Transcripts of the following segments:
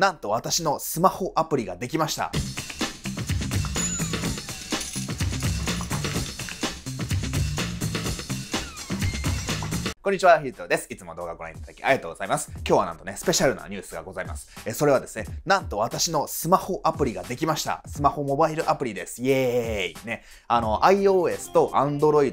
なんと私のスマホアプリができました。こんにちは、ヒートです。いつも動画をご覧いただきありがとうございます。今日はなんとね、スペシャルなニュースがございます。えそれはですね、なんと私のスマホアプリができました。スマホモバイルアプリです。イエーイね。あの、iOS と Android、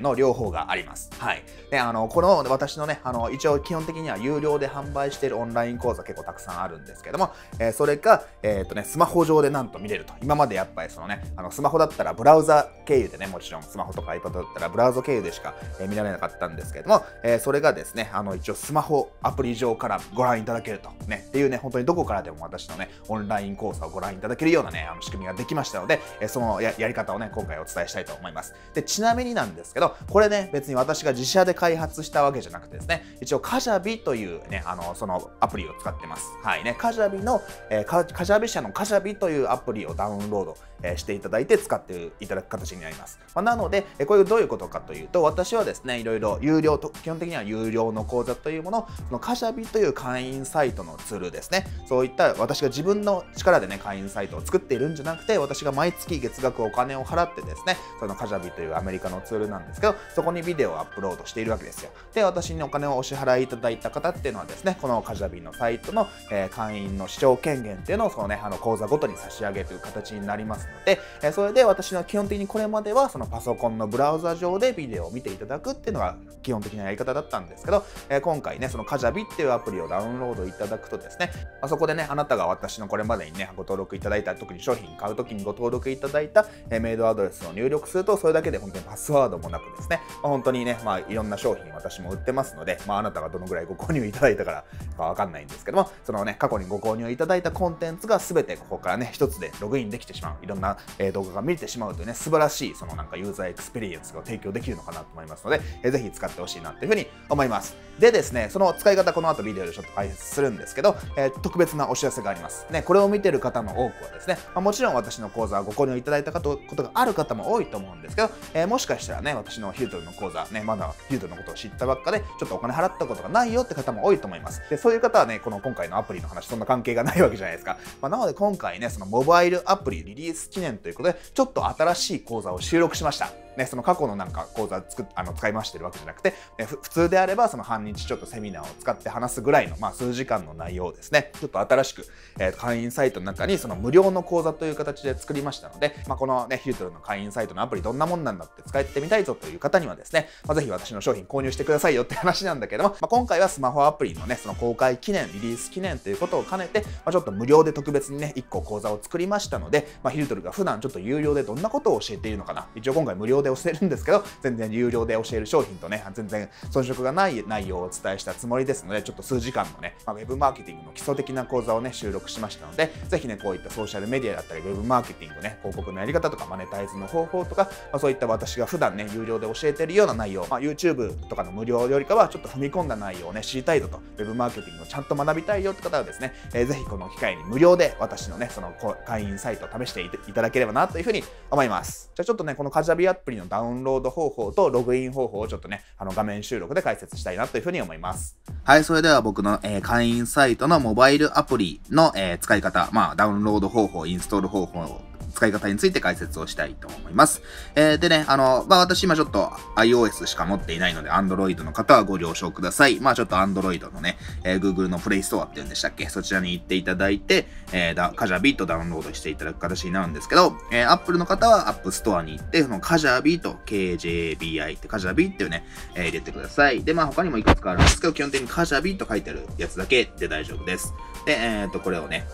の両方があります。はい。で、あの、この私のね、あの、一応基本的には有料で販売しているオンライン講座結構たくさんあるんですけども、えそれが、えっ、とね、スマホ上でなんと見れると。今までやっぱりそのね、あの、スマホだったらブラウザ経由でね、もちろんスマホとか iPad だったらブラウザ経由でしか、え見られなかったんですけども、えそれがですね、あの、一応スマホアプリ上からご覧いただけると。ね、っていうね、本当にどこからでも私のね、オンライン講座をご覧いただけるようなね、あの仕組みができましたので、えそのやり方をね、今回お伝えしたいと思います。で、ちなみになんですけど、これね、別に私が自社で開発したわけじゃなくてですね、一応カジャビというね、あの、そのアプリを使ってます。はいね、カジャビの、えー、カジャビ社のカジャビというアプリをダウンロード、え、していただいて使っていただく形になります。まあ、なので、え、これどういうことかというと、私はですね、いろいろ有料と、基本的には有料の講座というもの、そのカシャビという会員サイトのツールですね。そういった私が自分の力でね、会員サイトを作っているんじゃなくて、私が毎月月額お金を払ってですね、そのカシャビというアメリカのツールなんですけど、そこにビデオをアップロードしているわけですよ。で、私にお金をお支払いいただいた方っていうのはですね、このカジャビのサイトの、え、会員の視聴権限っていうのをそのね、あの講座ごとに差し上げる形になりますで、え、それで私の基本的にこれまではそのパソコンのブラウザ上でビデオを見ていただくっていうのが基本的なやり方だったんですけど、え、今回ね、そのカジャビっていうアプリをダウンロードいただくとですね、まあ、そこでね、あなたが私のこれまでにね、ご登録いただいた、特に商品買う時にご登録いただいた、え、メールアドレスを入力すると、それだけで本当にパスワードもなくですね、まあ、本当にね、まあいろんな商品私も売ってますので、まああなたがどのぐらいご購入いただいたからかわかんないんですけども、そのね、過去にご購入いただいたコンテンツが全てここからね、一つでログインできてしまう、いろんな、え、動画が見れてしまうというね、素晴らしい、そのなんかユーザーエクスペリエンスが提供できるのかなと思いますので、えー、ぜひ使ってほしいなというふうに思います。でですね、その使い方この後ビデオでちょっと解説するんですけど、え、特別なお知らせがあります。ね、これを見てる方の多くはですね、まあ、もちろん私の講座をご購入いただいたことがある方も多いと思うんですけど、え、もしかしたらね、私のヒュートルの講座、ね、まだヒュートルのことを知ったばっかで、ちょっとお金払ったことがないよって方も多いと思います。で、そういう方はね、この今回のアプリの話、そんな関係がないわけじゃないですか。まあ、なので今回ね、そのモバイルアプリリリース記念ということで、ちょっと新しい講座を収録しました。ね、その過去のなんか講座作あの使い回してるわけじゃなくて、ね、普通であればその半日ちょっとセミナーを使って話すぐらいの、まあ、数時間の内容ですね、ちょっと新しく、えー、会員サイトの中にその無料の講座という形で作りましたので、まあ、このね、ヒュートルの会員サイトのアプリどんなもんなんだって使ってみたいぞという方にはですね、まあ、ぜひ私の商品購入してくださいよって話なんだけども、まあ、今回はスマホアプリのね、その公開記念、リリース記念ということを兼ねて、まあ、ちょっと無料で特別にね、1個講座を作りましたので、まあ、ヒュートルが普段ちょっと有料でどんなことを教えているのかな。一応今回無料で教えるんですけど、全然有料で教える商品とね、全然遜色がない内容をお伝えしたつもりですので、ちょっと数時間のね、まあ、ウェブマーケティングの基礎的な講座をね、収録しましたので、ぜひね、こういったソーシャルメディアだったり、ウェブマーケティングね、広告のやり方とか、マネタイズの方法とか、まあ、そういった私が普段ね、有料で教えてるような内容、まあ、YouTube とかの無料よりかは、ちょっと踏み込んだ内容をね、知りたいぞと、ウェブマーケティングをちゃんと学びたいよって方はですね、えー、ぜひこの機会に無料で私のね、その会員サイトを試していただければなというふうに思います。じゃあちょっとね、このカジャビアプのダウンロード方法とログイン方法をちょっとね、あの画面収録で解説したいなというふうに思います。はい、それでは僕の、えー、会員サイトのモバイルアプリの、えー、使い方、まあ、ダウンロード方法、インストール方法使い方について解説をしたいと思います。えー、でね、あの、まあ、私今ちょっと iOS しか持っていないので、Android の方はご了承ください。まあ、ちょっと Android のね、えー、Google の Play Store って言うんでしたっけ？そちらに行っていただいて、えー、だカジャビーとダウンロードしていただく形になるんですけど、えー、Apple の方は App Store に行って、そのカジャビーと KJBI ってカジャビっていうね、えー、入れてください。で、まあ、他にもいくつかあるんですけど、基本的にカジャビーと書いてあるやつだけで大丈夫です。で、えっ、ー、と、これをね、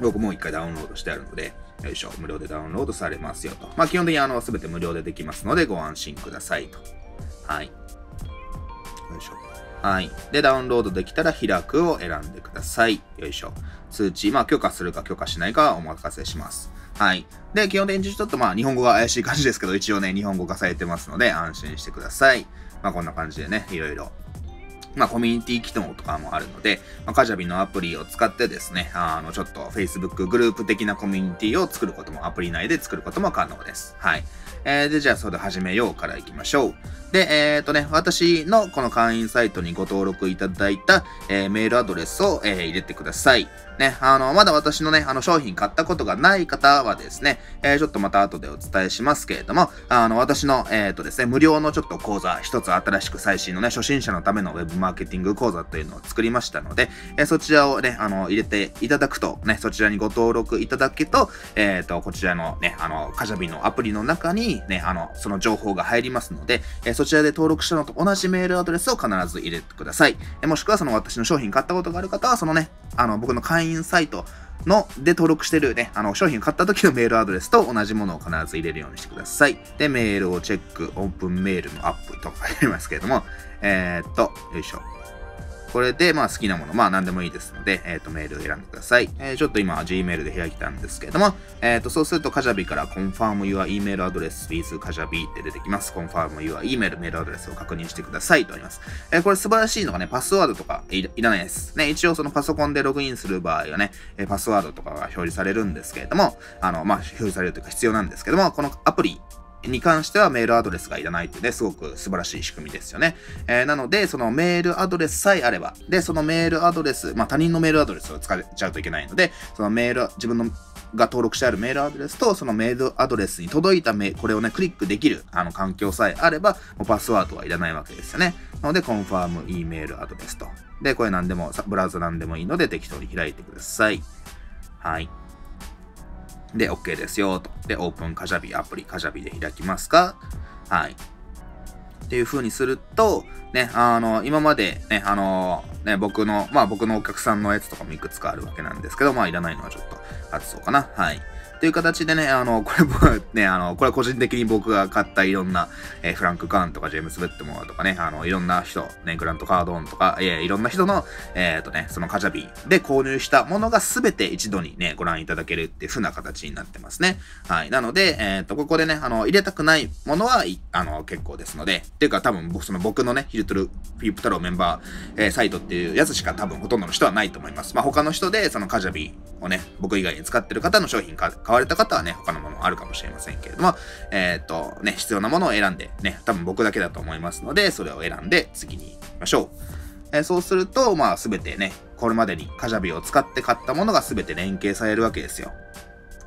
僕もう一回ダウンロードしてあるので、よいしょ、無料でダウンロードされますよと。まあ、基本的にあの、すべて無料でできますので、ご安心くださいと。はい。よいしょ。はい。で、ダウンロードできたら開くを選んでください。よいしょ。通知、まあ、許可するか許可しないかはお任せします。はい。で、基本的にちょっとまあ、日本語が怪しい感じですけど、一応ね、日本語化されてますので、安心してください。まあ、こんな感じでね、いろいろまあ、コミュニティ機能とかもあるので、まあ、カジャビのアプリを使ってですね、あの、ちょっと Facebook グループ的なコミュニティを作ることも、アプリ内で作ることも可能です。はい。えー、で、じゃあ、それで始めようからいきましょう。で、えっ、とね、私のこの会員サイトにご登録いただいた、えー、メールアドレスを、えー、入れてください。ね、あの、まだ私のね、あの、商品買ったことがない方はですね、えー、ちょっとまた後でお伝えしますけれども、あの、私の、えっ、とですね、無料のちょっと講座、一つ新しく最新のね、初心者のためのウェブマーケティング講座というのを作りましたので、えそちらをね、あの、入れていただくと、ね、そちらにご登録いただけと、えっ、と、こちらのね、あの、カジャビのアプリの中にね、あの、その情報が入りますので、えそちらで登録したのと同じメールアドレスを必ず入れてください。えもしくはその私の商品買ったことがある方は、そのね、あの、僕の会員サイトので登録してるね、あの、商品買った時のメールアドレスと同じものを必ず入れるようにしてください。で、メールをチェック、オープンメールのアップとかありますけれども、えー、っと、よいしょ。これで、まあ好きなもの、まあ何でもいいですので、えっ、ー、と、メールを選んでください。えー、ちょっと今、Gmail で開いたんですけれども、えっ、ー、と、そうすると、カジャビから confirm your email address with カジャビって出てきます。confirm your email メールアドレスを確認してくださいとあります。えー、これ素晴らしいのがね、パスワードとかいらないです。ね、一応そのパソコンでログインする場合はね、えパスワードとかが表示されるんですけれども、あの、まあ、表示されるというか必要なんですけども、このアプリに関してはメールアドレスがいらないってね、すごく素晴らしい仕組みですよね。えー、なので、そのメールアドレスさえあれば、で、そのメールアドレス、まあ他人のメールアドレスを使っちゃうといけないので、そのメール、自分のが登録してあるメールアドレスと、そのメールアドレスに届いたメこれをね、クリックできる、あの、環境さえあれば、もうパスワードはいらないわけですよね。なので、コンファーム E メールアドレスと。で、これ何でも、ブラウザ何でもいいので、適当に開いてください。はい。で、OK ですよ、と。で、オープンカジャビアプリ、カジャビで開きますかはい。っていう風にすると、ね、あの、今までね、あの、ね、僕の、まあ僕のお客さんのやつとかもいくつかあるわけなんですけど、まあいらないのはちょっと外そうかな。はい。という形でね、あの、これ僕ね、あの、これ個人的に僕が買ったいろんな、えー、フランク・カーンとかジェームス・ベッドモアとかね、あの、いろんな人、ね、グラント・カードンとか、え、いろんな人の、えっ、ー、とね、そのカジャビーで購入したものがすべて一度にね、ご覧いただけるっていう風な形になってますね。はい。なので、えっ、と、ここでね、あの、入れたくないものは、あの、結構ですので、っていうか多分、僕、その僕のね、ヒルトル、フィップ太郎メンバー、えサイトっていうやつしか多分ほとんどの人はないと思います。まあ、他の人で、そのカジャビーをね、僕以外に使ってる方の商品買われた方はね、他のものあるかもしれませんけれども、えっ、ー、と、ね、必要なものを選んで、ね、多分僕だけだと思いますので、それを選んで次に行きましょう。えー、そうすると、まあ、すべてね、これまでにカジャビを使って買ったものがすべて連携されるわけですよ。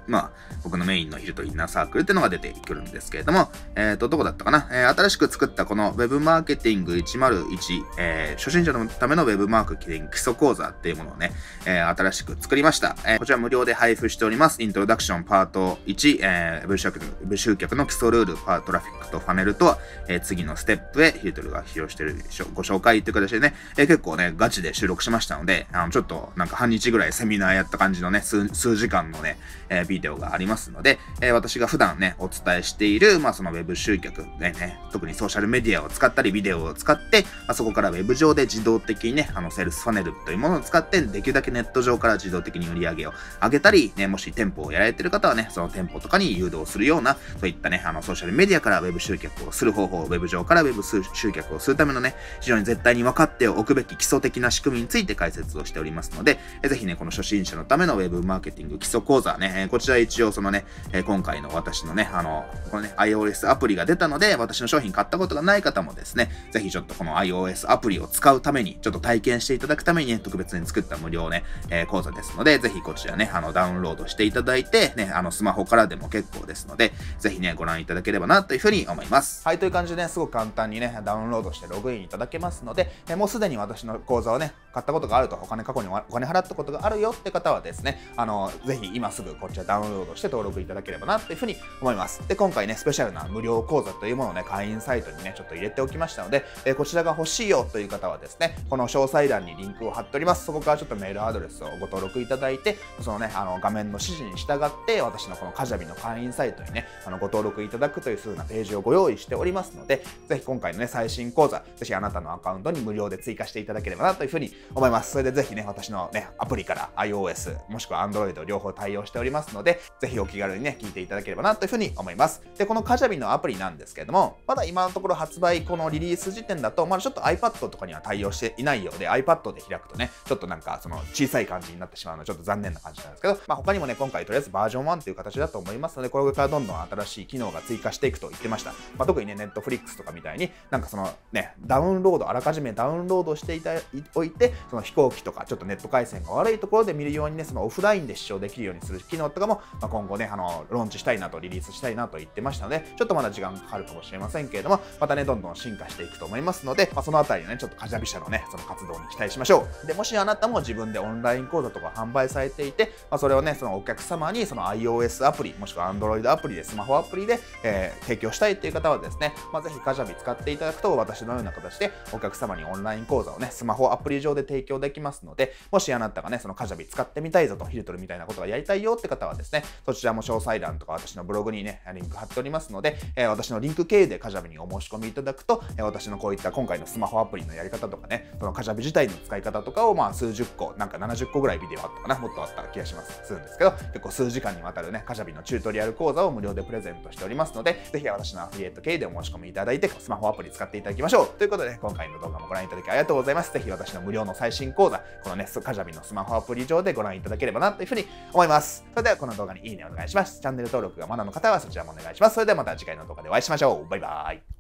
まあ、僕のメインのヒルトインナーサークルっていうのが出てくるんですけれども、えっ、ー、と、どこだったかな、えー、新しく作ったこの Web マーケティング101、えー、初心者のための Web マーケティング基礎講座っていうものをね、えー、新しく作りました。えー、こちら無料で配布しております。イントロダクションパート1、えー、Web 集客の Web 集客の基礎ルール、パートラフィックとファネルとは、えー、次のステップへヒルトルが披露してるしょご紹介という形でね、えー、結構ね、ガチで収録しましたので、あの、ちょっとなんか半日ぐらいセミナーやった感じのね、数数時間のね、えー、ビデオがありますので、えー、私が普段ね、お伝えしている、まあ、その Web 集客でね、特にソーシャルメディアを使ったり、ビデオを使って、まあ、そこから Web 上で自動的にね、あの、セールスファネルというものを使って、できるだけネット上から自動的に売り上げを上げたり、ね、もし店舗をやられてる方はね、その店舗とかに誘導するような、そういったね、あの、ソーシャルメディアから Web 集客をする方法、Web 上から Web 集客をするためのね、非常に絶対に分かっておくべき基礎的な仕組みについて解説をしておりますので、えぜひね、この初心者のための Web マーケティング基礎講座ね、こち一応そのね、え今回の私のね、あの、このね、iOS アプリが出たので、私の商品買ったことがない方もですね、ぜひちょっとこの iOS アプリを使うために、ちょっと体験していただくためにね、特別に作った無料ね、えー、講座ですので、ぜひこちらね、あの、ダウンロードしていただいて、ね、あの、スマホからでも結構ですので、ぜひね、ご覧いただければな、というふうに思います。はい、という感じでね、すごく簡単にね、ダウンロードしてログインいただけますので、えもうすでに私の講座をね、買ったことがあると、お金過去にお金払ったことがあるよって方はですね、あの、ぜひ今すぐこちらダウンロードして登録いただければな、というふうに思います。で、今回ね、スペシャルな無料講座というものをね、会員サイトにね、ちょっと入れておきましたので、え、こちらが欲しいよという方はですね、この詳細欄にリンクを貼っております。そこからちょっとメールアドレスをご登録いただいて、そのね、あの、画面の指示に従って、私のこのカジャビの会員サイトにね、あの、ご登録いただくという風なページをご用意しておりますので、ぜひ今回のね、最新講座、ぜひあなたのアカウントに無料で追加していただければなというふうに思います。それでぜひね、私のね、アプリから iOS、もしくは Android 両方対応しておりますので、ぜひお気軽にね、聞いていただければなというふうに思います。で、このカジャビのアプリなんですけれども、まだ今のところ発売、このリリース時点だと、まだちょっと iPad とかには対応していないようで、iPad で開くとね、ちょっとなんかその小さい感じになってしまうのはちょっと残念な感じなんですけど、まあ他にもね、今回とりあえずバージョン1という形だと思いますので、これからどんどん新しい機能が追加していくと言ってました。まあ特にね、Netflix とかみたいに、なんかそのね、ダウンロード、あらかじめダウンロードしていたおいて、その飛行機とかちょっとネット回線が悪いところで見るようにね、そのオフラインで視聴できるようにする機能とかも、まあ、今後ね、あの、ローンチしたいなと、リリースしたいなと言ってましたので、ちょっとまだ時間かかるかもしれませんけれども、またね、どんどん進化していくと思いますので、まあ、そのあたりのね、ちょっとカジャビ社のね、その活動に期待しましょう。で、もしあなたも自分でオンライン講座とか販売されていて、まあ、それをね、そのお客様にその iOS アプリ、もしくは Android アプリで、スマホアプリで、えー、提供したいっていう方はですね、まあ、ぜひカジャビ使っていただくと、私のような形でお客様にオンライン講座をね、スマホアプリ上で提供できますので、もしあなたがね、そのカジャビ使ってみたいぞと、ヒルトルみたいなことがやりたいよって方はですね、そちらも詳細欄とか私のブログにね、リンク貼っておりますので、え、私のリンク経由でカジャビにお申し込みいただくと、え、私のこういった今回のスマホアプリのやり方とかね、そのカジャビ自体の使い方とかを、まあ、数十個、なんか70個ぐらいビデオあったかな、もっとあった気がします、するんですけど、結構数時間にわたるね、カジャビのチュートリアル講座を無料でプレゼントしておりますので、ぜひ私のアフィリエイト経由でお申し込みいただいて、スマホアプリ使っていただきましょう。ということで、今回の動画もご覧いただきありがとうございます。ぜひ私の無料の最新講座、このね、カジャビのスマホアプリ上でご覧いただければなというふうに思います。それではこの動画にいいねお願いします。チャンネル登録がまだの方はそちらもお願いします。それではまた次回の動画でお会いしましょう。バイバーイ。